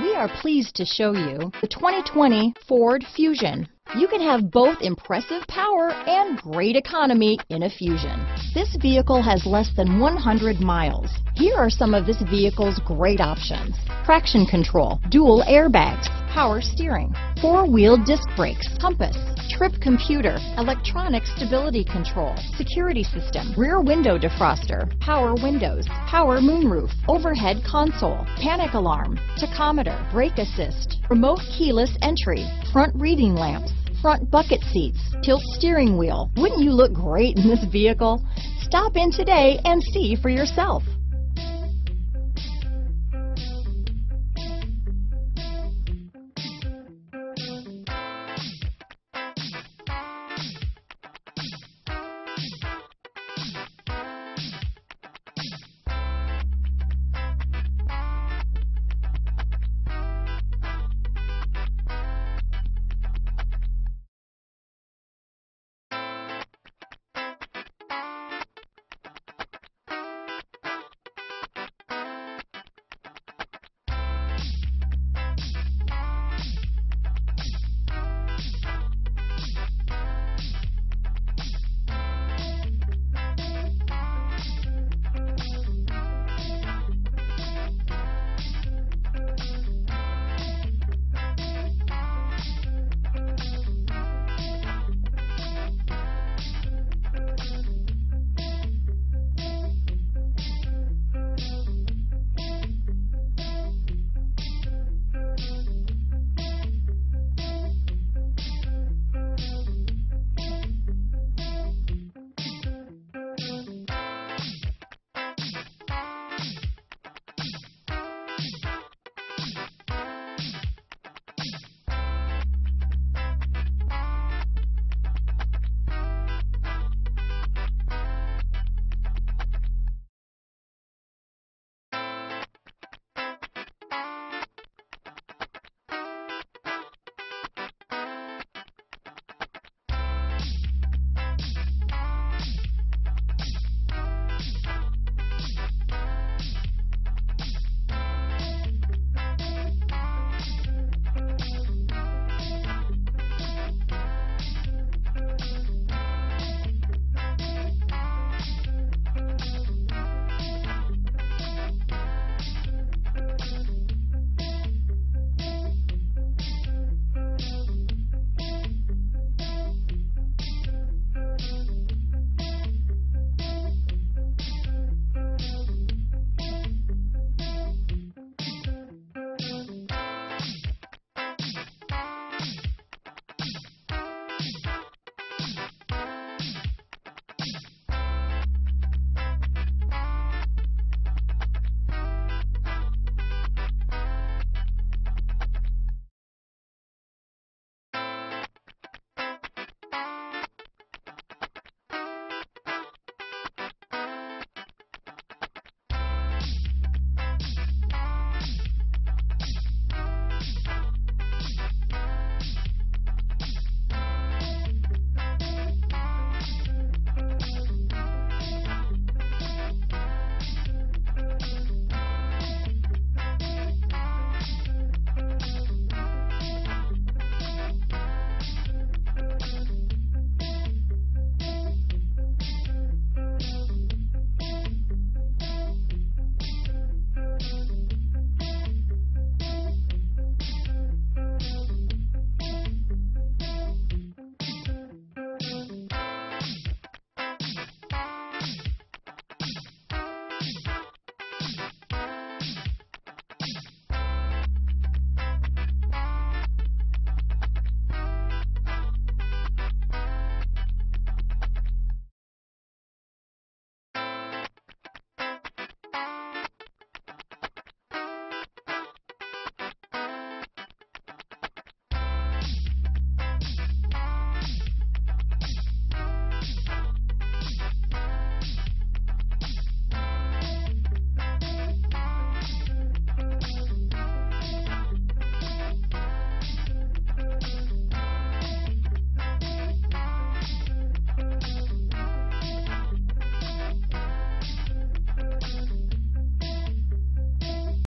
We are pleased to show you the 2020 Ford Fusion. You can have both impressive power and great economy in a Fusion. This vehicle has less than 100 miles. Here are some of this vehicle's great options. Traction control, dual airbags, power steering, four-wheel disc brakes, compass, trip computer, electronic stability control, security system, rear window defroster, power windows, power moonroof, overhead console, panic alarm, tachometer, brake assist, remote keyless entry, front reading lamps, front bucket seats, tilt steering wheel. Wouldn't you look great in this vehicle? Stop in today and see for yourself.